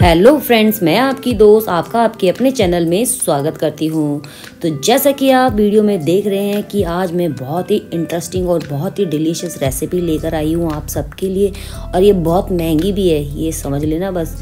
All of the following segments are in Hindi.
हेलो फ्रेंड्स मैं आपकी दोस्त, आपका आपके अपने चैनल में स्वागत करती हूँ। तो जैसा कि आप वीडियो में देख रहे हैं कि आज मैं बहुत ही इंटरेस्टिंग और बहुत ही डिलीशियस रेसिपी लेकर आई हूँ आप सबके लिए, और ये बहुत महँगी भी है, ये समझ लेना बस।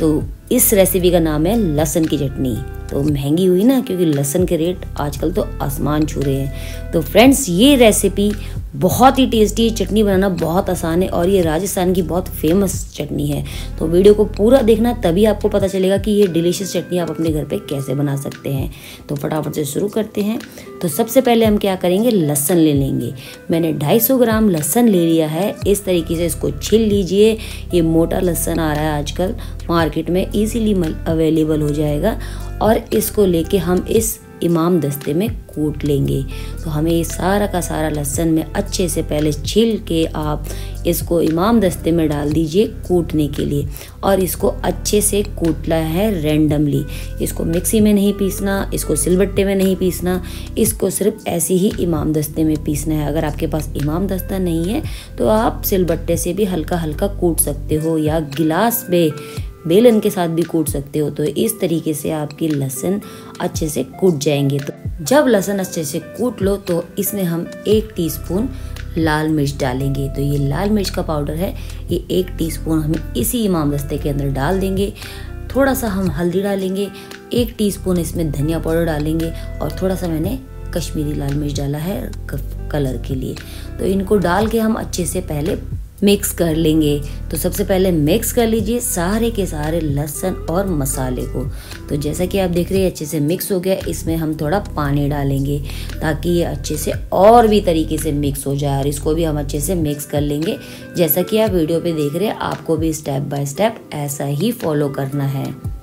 तो इस रेसिपी का नाम है लहसुन की चटनी। तो महँगी हुई ना, क्योंकि लहसुन के रेट आजकल तो आसमान छू रहे हैं। तो फ्रेंड्स ये रेसिपी बहुत ही टेस्टी चटनी बनाना बहुत आसान है और ये राजस्थान की बहुत फ़ेमस चटनी है। तो वीडियो को पूरा देखना, तभी आपको पता चलेगा कि ये डिलीशियस चटनी आप अपने घर पे कैसे बना सकते हैं। तो फटाफट से शुरू करते हैं। तो सबसे पहले हम क्या करेंगे? लहसन ले लेंगे। मैंने 250 ग्राम लहसन ले लिया है। इस तरीके से इसको छिल लीजिए। ये मोटा लहसन आ रहा है आजकल। मार्केट में ईजीली अवेलेबल हो जाएगा। और इसको लेके हम इस इमाम दस्ते में कूट लेंगे। तो हमें ये सारा का सारा लहसन में अच्छे से पहले छिल के आप इसको इमाम दस्ते में डाल दीजिए कूटने के लिए। और इसको अच्छे से कूटना है रैंडमली इसको मिक्सी में नहीं पीसना, इसको सिलबट्टे में नहीं पीसना, इसको सिर्फ़ ऐसे ही इमाम दस्ते में पीसना है। अगर आपके पास इमाम दस्ता नहीं है तो आप सिलबट्टे से भी हल्का हल्का कूट सकते हो या गिलास में बेलन के साथ भी कूट सकते हो तो इस तरीके से आपकी लहसुन अच्छे से कूट जाएँगे। तो जब लहसुन अच्छे से कूट लो तो इसमें हम एक टीस्पून लाल मिर्च डालेंगे। तो ये लाल मिर्च का पाउडर है, ये एक टीस्पून हम इसी इमाम दस्ते के अंदर डाल देंगे। थोड़ा सा हम हल्दी डालेंगे, एक टीस्पून इसमें धनिया पाउडर डालेंगे, और थोड़ा सा मैंने कश्मीरी लाल मिर्च डाला है कलर के लिए। तो इनको डाल के हम अच्छे से पहले मिक्स कर लेंगे। तो सबसे पहले मिक्स कर लीजिए सारे के सारे लहसुन और मसाले को। तो जैसा कि आप देख रहे हैं, अच्छे से मिक्स हो गया। इसमें हम थोड़ा पानी डालेंगे ताकि ये अच्छे से और भी तरीके से मिक्स हो जाए और इसको भी हम अच्छे से मिक्स कर लेंगे। जैसा कि आप वीडियो पे देख रहे हैं, आपको भी स्टेप बाय स्टेप ऐसा ही फॉलो करना है।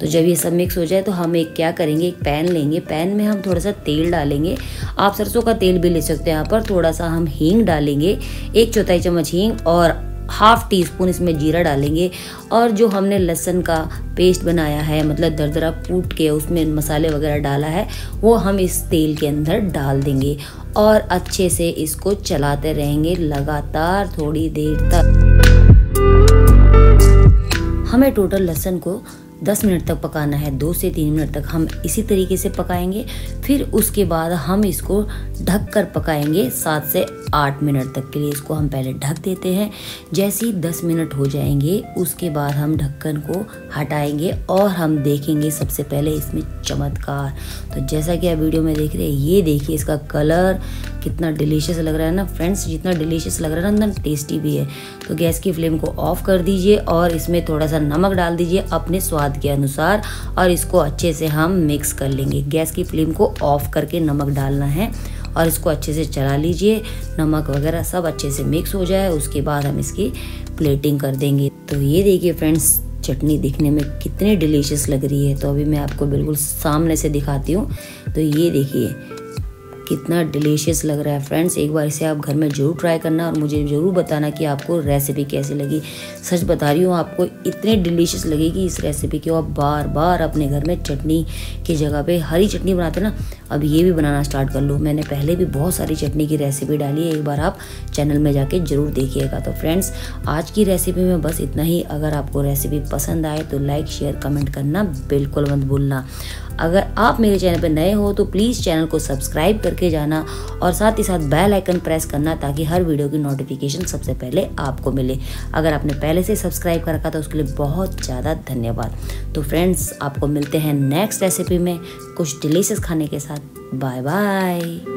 तो जब ये सब मिक्स हो जाए तो हम एक क्या करेंगे? एक पैन लेंगे। पैन में हम थोड़ा सा तेल डालेंगे। आप सरसों का तेल भी ले सकते हैं यहाँ पर। थोड़ा सा हम हींग डालेंगे। एक चौथाई चम्मच हींग और हाफ़ टी स्पून इसमें जीरा डालेंगे। और जो हमने लहसन का पेस्ट बनाया है मतलब दरदरा कूट के उसमें मसाले वगैरह डाला है, वो हम इस तेल के अंदर डाल देंगे और अच्छे से इसको चलाते रहेंगे लगातार थोड़ी देर तक। हमें टोटल लहसन को 10 मिनट तक पकाना है, दो से तीन मिनट तक हम इसी तरीके से पकाएँगे। फिर उसके बाद हम इसको ढक कर पकाएँगे सात से आठ मिनट तक के लिए इसको हम पहले ढक देते हैं। जैसे ही दस मिनट हो जाएँगे, उसके बाद हम ढक्कन को हटाएँगे और हम देखेंगे सबसे पहले इसमें चमत्कार। तो जैसा कि आप वीडियो में देख रहे हैं, ये देखिए इसका कलर कितना डिलीशियस लग रहा है ना। फ्रेंड्स, जितना डिलीशियस लग रहा है ना टेस्टी भी है। तो गैस की फ्लेम को ऑफ़ कर दीजिए और इसमें थोड़ा सा नमक डाल दीजिए अपने स्वाद के अनुसार और इसको अच्छे से हम मिक्स कर लेंगे। गैस की फ्लेम को ऑफ़ करके नमक डालना है और इसको अच्छे से चला लीजिए। नमक वगैरह सब अच्छे से मिक्स हो जाए, उसके बाद हम इसकी प्लेटिंग कर देंगे। तो ये देखिए फ्रेंड्स चटनी दिखने में कितनी डिलीशियस लग रही है। तो अभी मैं आपको बिल्कुल सामने से दिखाती हूँ। तो ये देखिए कितना डिलीशियस लग रहा है। फ्रेंड्स एक बार इसे आप घर में ज़रूर ट्राई करना और मुझे ज़रूर बताना कि आपको रेसिपी कैसी लगी। सच बता रही हूँ, आपको इतनी डिलीशियस लगेगी इस रेसिपी की आप बार बार अपने घर में चटनी की जगह पे हरी चटनी बनाते ना, अब ये भी बनाना स्टार्ट कर लो। मैंने पहले भी बहुत सारी चटनी की रेसिपी डाली है, एक बार आप चैनल में जाके ज़रूर देखिएगा। तो फ्रेंड्स आज की रेसिपी में बस इतना ही। अगर आपको रेसिपी पसंद आए तो लाइक शेयर कमेंट करना बिल्कुल मत भूलना। अगर आप मेरे चैनल पर नए हो तो प्लीज़ चैनल को सब्सक्राइब करके जाना और साथ ही साथ बेल आइकन प्रेस करना ताकि हर वीडियो की नोटिफिकेशन सबसे पहले आपको मिले। अगर आपने पहले से सब्सक्राइब कर रखा तो उसके लिए बहुत ज़्यादा धन्यवाद। तो फ्रेंड्स आपको मिलते हैं नेक्स्ट रेसिपी में कुछ डिलीशियस खाने के साथ। Bye bye